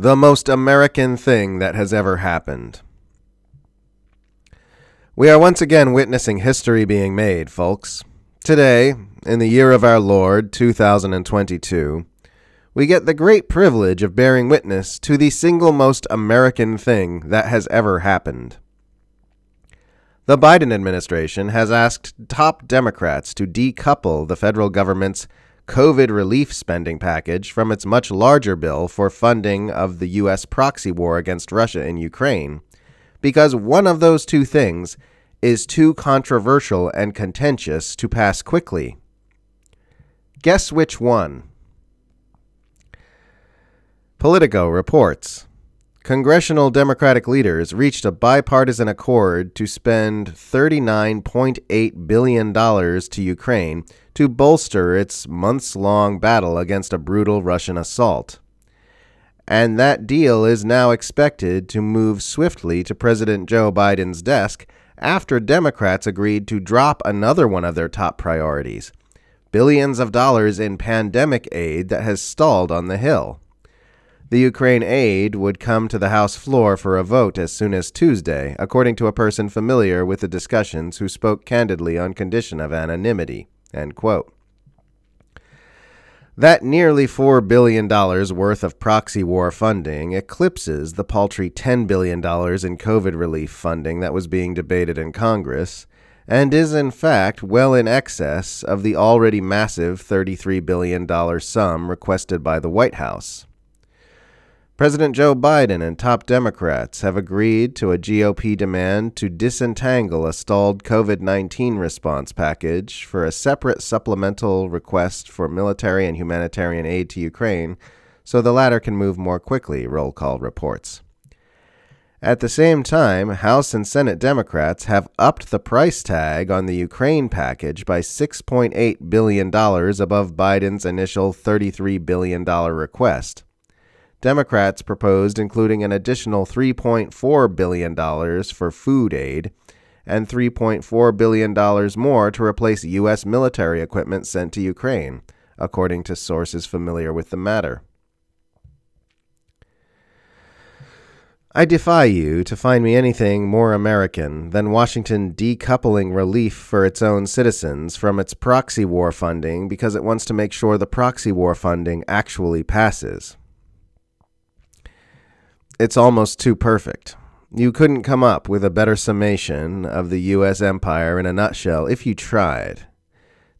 the most American thing that has ever happened. We are once again witnessing history being made, folks. Today, in the year of our Lord, 2022, we get the great privilege of bearing witness to the single most American thing that has ever happened. The Biden administration has asked top Democrats to decouple the federal government's COVID relief spending package from its much larger bill for funding of the U.S. proxy war against Russia in Ukraine, because one of those two things is too controversial and contentious to pass quickly. Guess which one? Politico reports Congressional Democratic leaders reached a bipartisan accord to spend $39.8 billion to Ukraine to bolster its months long battle against a brutal Russian assault. And that deal is now expected to move swiftly to President Joe Biden's desk after Democrats agreed to drop another one of their top priorities billions of dollars in pandemic aid that has stalled on the Hill. The Ukraine aid would come to the House floor for a vote as soon as Tuesday, according to a person familiar with the discussions who spoke candidly on condition of anonymity. That nearly $4 billion worth of proxy war funding eclipses the paltry $10 billion in COVID relief funding that was being debated in Congress, and is in fact well in excess of the already massive $33 billion sum requested by the White House. President Joe Biden and top Democrats have agreed to a GOP demand to disentangle a stalled COVID 19 response package for a separate supplemental request for military and humanitarian aid to Ukraine so the latter can move more quickly, roll call reports. At the same time, House and Senate Democrats have upped the price tag on the Ukraine package by $6.8 billion above Biden's initial $33 billion request. Democrats proposed including an additional $3.4 billion for food aid and $3.4 billion more to replace U.S. military equipment sent to Ukraine, according to sources familiar with the matter. I defy you to find me anything more American than Washington decoupling relief for its own citizens from its proxy war funding because it wants to make sure the proxy war funding actually passes. It's almost too perfect. You couldn't come up with a better summation of the U.S. empire in a nutshell if you tried.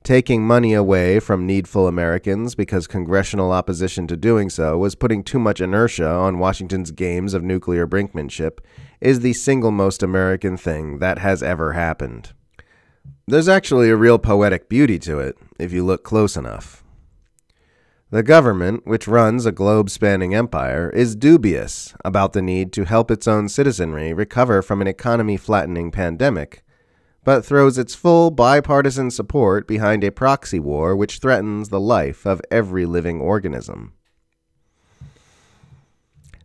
Taking money away from needful Americans because congressional opposition to doing so was putting too much inertia on Washington's games of nuclear brinkmanship is the single most American thing that has ever happened. There's actually a real poetic beauty to it, if you look close enough. The government, which runs a globe spanning empire, is dubious about the need to help its own citizenry recover from an economy flattening pandemic, but throws its full bipartisan support behind a proxy war which threatens the life of every living organism.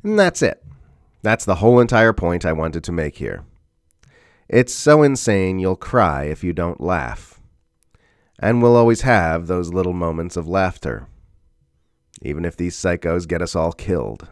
And that's it. That's the whole entire point I wanted to make here. It's so insane you'll cry if you don't laugh. And we'll always have those little moments of laughter even if these psychos get us all killed.